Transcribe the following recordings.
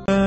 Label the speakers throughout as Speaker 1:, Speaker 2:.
Speaker 1: Uh...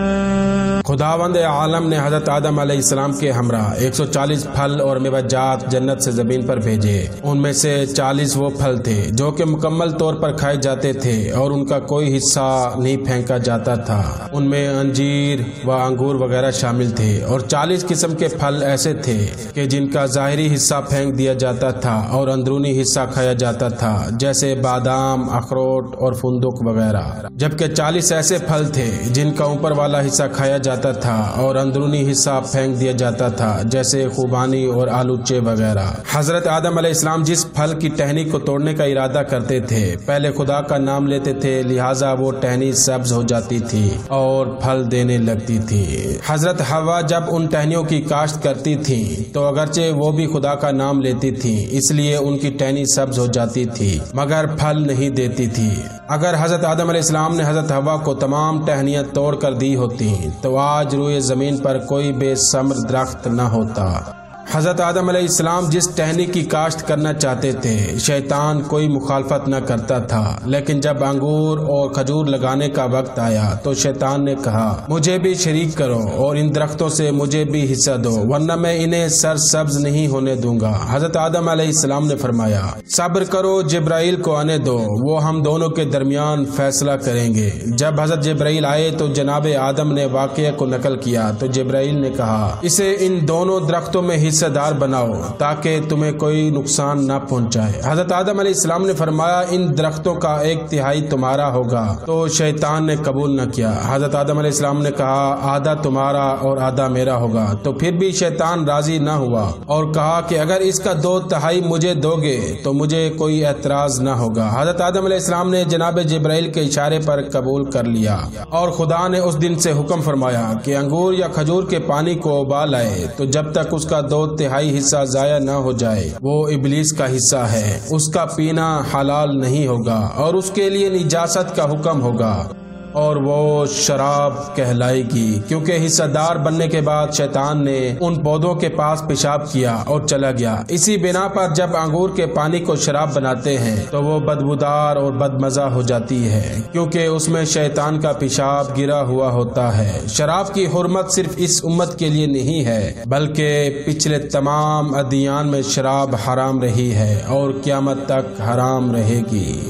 Speaker 1: خداوند عالم نے حضرت آدم علیہ السلام کے ہمراہ ایک سو چالیس پھل اور میوجات جنت سے زمین پر بھیجے۔ ان میں سے چالیس وہ پھل تھے جو کہ مکمل طور پر کھائے جاتے تھے اور ان کا کوئی حصہ نہیں پھینکا جاتا تھا۔ ان میں انجیر و انگور وغیرہ شامل تھے اور چالیس قسم کے پھل ایسے تھے کہ جن کا ظاہری حصہ پھینک دیا جاتا تھا اور اندرونی حصہ کھایا جاتا تھا، جیسے بادام، اخروٹ اور فندق وغیرہ۔ جبکہ چالیس ایسے پھل تھے جن کا اوپر والا حصہ کھایا جاتا تھا اور اندرونی حصہ پھینک دیا جاتا تھا، جیسے خوبانی اور آلوچے وغیرہ۔ حضرت آدم علیہ السلام جس پھل کی ٹہنی کو توڑنے کا ارادہ کرتے تھے، پہلے خدا کا نام لیتے تھے، لہٰذا وہ ٹہنی سبز ہو جاتی تھی اور پھل دینے لگتی تھی۔ حضرت ہوا جب ان ٹہنیوں کی کاشت کرتی تھی، تو اگرچہ وہ بھی خدا کا نام لیتی تھی اس لیے ان کی ٹہنی سبز ہو جاتی تھی، مگر پھل نہیں دیتی تھی۔ اگر حضرت آدم علیہ السلام نے حضرت ہوا کو تمام ٹہنیاں توڑ کر دی ہوتی تو آج روئے زمین پر کوئی بے سمر درخت نہ ہوتا۔ حضرت آدم علیہ السلام جس ٹہنی کی کاشت کرنا چاہتے تھے، شیطان کوئی مخالفت نہ کرتا تھا، لیکن جب انگور اور کھجور لگانے کا وقت آیا تو شیطان نے کہا، مجھے بھی شریک کرو اور ان درختوں سے مجھے بھی حصہ دو، ورنہ میں انہیں سر سبز نہیں ہونے دوں گا۔ حضرت آدم علیہ السلام نے فرمایا، صبر کرو، جبرائیل کو آنے دو، وہ ہم دونوں کے درمیان فیصلہ کریں گے۔ جب حضرت جبرائیل آئے تو جناب آدم نے واقعہ کو نقل کیا، تو جبرائیل نے کہا، اسے ان دونوں درختوں میں حصہ دار بناؤ تاکہ تمہیں کوئی نقصان نہ پہنچائے۔ حضرت آدم علیہ السلام نے فرمایا، ان درختوں کا ایک تہائی تمہارا ہوگا۔ تو شیطان نے قبول نہ کیا۔ حضرت آدم علیہ السلام نے کہا، آدھا تمہارا اور آدھا میرا ہوگا۔ تو پھر بھی شیطان راضی نہ ہوا اور کہا کہ اگر اس کا دو تہائی مجھے دو گے، تو مجھے کوئی اعتراض نہ ہوگا۔ حضرت آدم علیہ السلام نے جناب جبرائیل کے اشارے پر قبول کر لیا اور خدا نے اس دن سے حکم فرمایا کہ انگور یا کھجور کے پانی کو ابال آئے۔ تو جب تک اس کا دو تہائی حصہ ضائع نہ ہو جائے۔ وہ ابلیس کا حصہ ہے۔ اس کا پینا حلال نہیں ہوگا اور اس کے لیے نجاست کا حکم ہوگا۔ اور وہ شراب کہلائے گی، کیونکہ حصہ دار بننے کے بعد شیطان نے ان پودوں کے پاس پیشاب کیا اور چلا گیا۔ اسی بنا پر جب انگور کے پانی کو شراب بناتے ہیں، تو وہ بدبودار اور بد مزہ ہو جاتی ہے، کیونکہ اس میں شیطان کا پیشاب گرا ہوا ہوتا ہے۔ شراب کی حرمت صرف اس امت کے لیے نہیں ہے، بلکہ پچھلے تمام ادیان میں شراب حرام رہی ہے اور قیامت تک حرام رہے گی۔